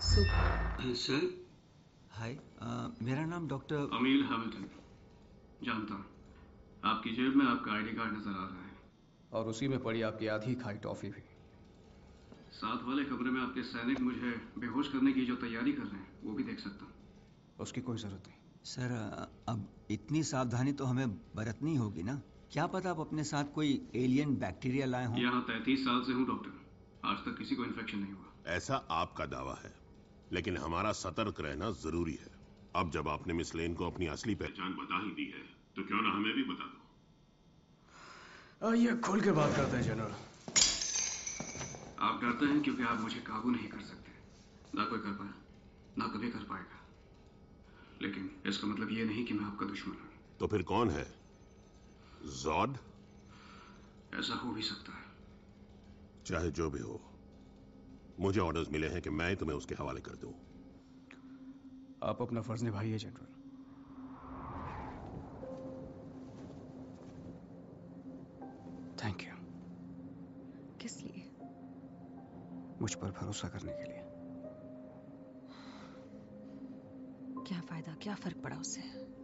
So sir hi मेरा नाम doctor अमील Hamilton. जानता हूँ। आपकी जेब में आपका आईडी कार्ड नज़र आ रहा है। और उसी में पड़ी आपकी आधी खाई टॉफी भी। साथ वाले कमरे में आपके सैनिक मुझे बेहोश करने की जो तैयारी कर रहे हैं वो भी देख सकता हूँ। उसकी कोई ज़रूरत नहीं। सर अब इतनी सावधानी तो हमें बरतनी होगी ना? क्या पता आप अपने साथ कोई एलियन बैक्टीरिया लाए हों? यहाँ तैतीस साल से हूँ डॉक्टर आज तक किसी को इन्फेक्शन नहीं हुआ। ऐसा आपका दावा है। लेकिन हमारा सतर्क रहना ज़रूरी है। अब जब आपने मिस लेन को अपनी असली पहचान बता ही दी है तो क्यों ना हमें भी बता दो? आइए खोल के बात करते हैं जनरल। आप डरते हैं क्योंकि आप मुझे काबू नहीं कर सकते। ना कोई कर पाया ना कभी कर पाएगा। लेकिन इसका मतलब ये नहीं कि मैं आपका दुश्मन हूँ। तो फिर कौन है? जॉड? ऐसा हो भी सकता है। चाहे जो भी हो। मुझे ऑर्डर्स मिले हैं कि मैं तुम्हें उसके हवाले कर दूँ। आप अपना फ़र्ज़ निभाइए जनरल थैंक यू किस लिए? मुझ पर भरोसा करने के लिए। क्या फ़ायदा क्या फ़र्क पड़ा उससे?